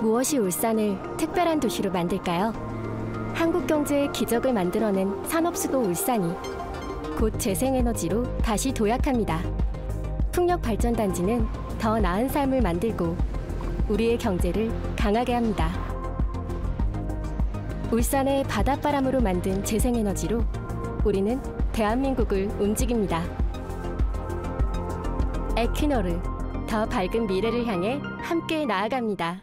무엇이 울산을 특별한 도시로 만들까요? 한국 경제의 기적을 만들어낸 산업수도 울산이 곧 재생에너지로 다시 도약합니다. 풍력 발전단지는 더 나은 삶을 만들고 우리의 경제를 강하게 합니다. 울산의 바닷바람으로 만든 재생에너지로 우리는 대한민국을 움직입니다. 에퀴너르, 더 밝은 미래를 향해 함께 나아갑니다.